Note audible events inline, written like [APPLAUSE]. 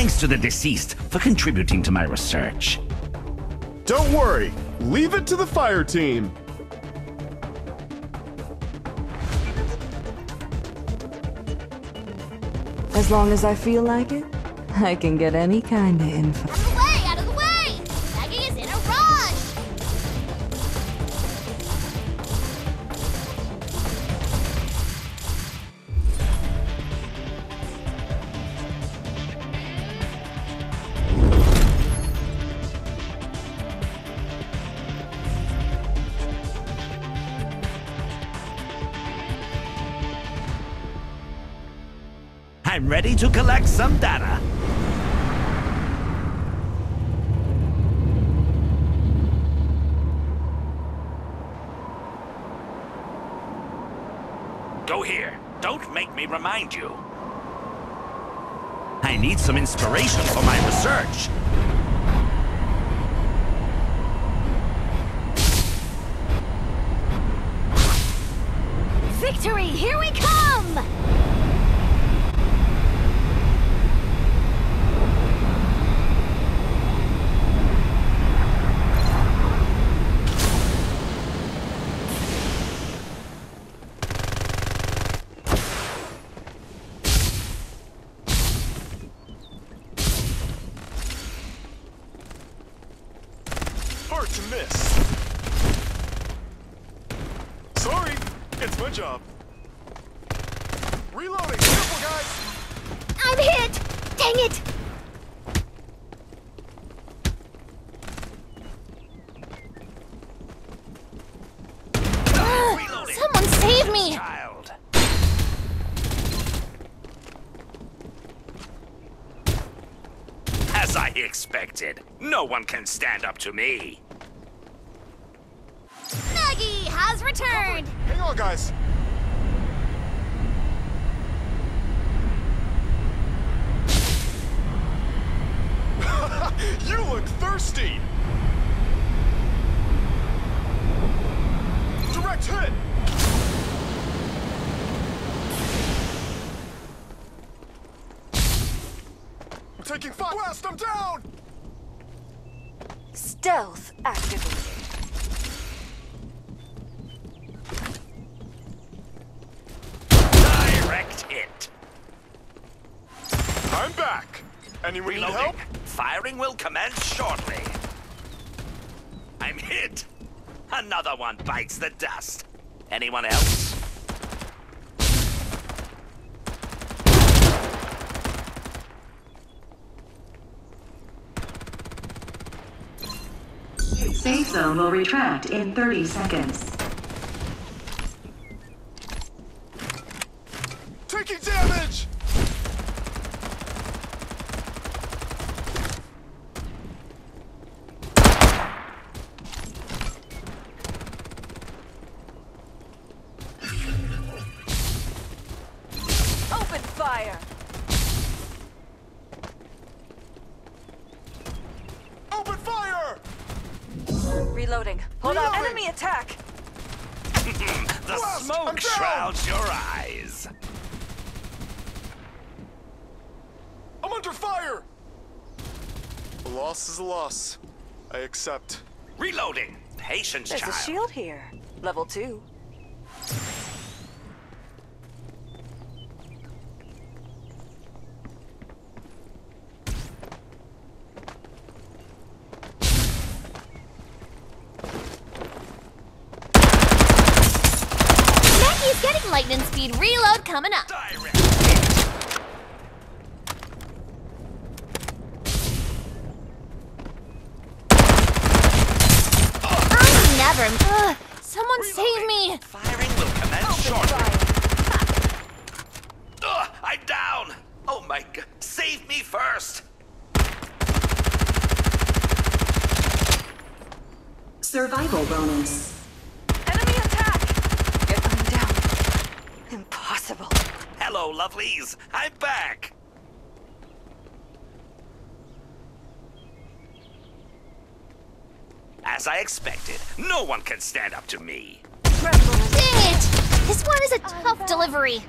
Thanks to the deceased for contributing to my research. Don't worry, leave it to the fire team. As long as I feel like it, I can get any kind of info. I'm ready to collect some data. Go here. Don't make me remind you. I need some inspiration for my research. Victory! Here we come! Hard to miss. Sorry, it's my job. Reloading, careful guys! I'm hit! Dang it! Ugh, Someone save me! Child. As I expected, no one can stand up to me. Maggie has returned! Oh, Hang on guys. [LAUGHS] you look thirsty! Direct hit! I'm taking fire! West, I'm down! Stealth activated. Direct hit. I'm back! Anyone need help? Firing will commence shortly. I'm hit. Another one bites the dust. Anyone else? Safe zone will retract in 30 seconds. Taking damage! Open fire! Open fire! Reloading. Hold on. Reloading. Enemy attack! [LAUGHS] The Blast! Smoke shrouds your eyes. I'm under fire! A loss is a loss. I accept. Reloading. Patience, There's a shield here. Level 2. Maggie's lightning speed. Reload coming up. Direct hit. I never. Ugh, someone save me! Firing will commence shortly. Ugh, I'm down. Oh my god. Save me first. Survival bonus. Enemy attack! Get them down. Impossible. Hello, lovelies. I'm back. As I expected, no one can stand up to me. Dang it! This one is a tough delivery.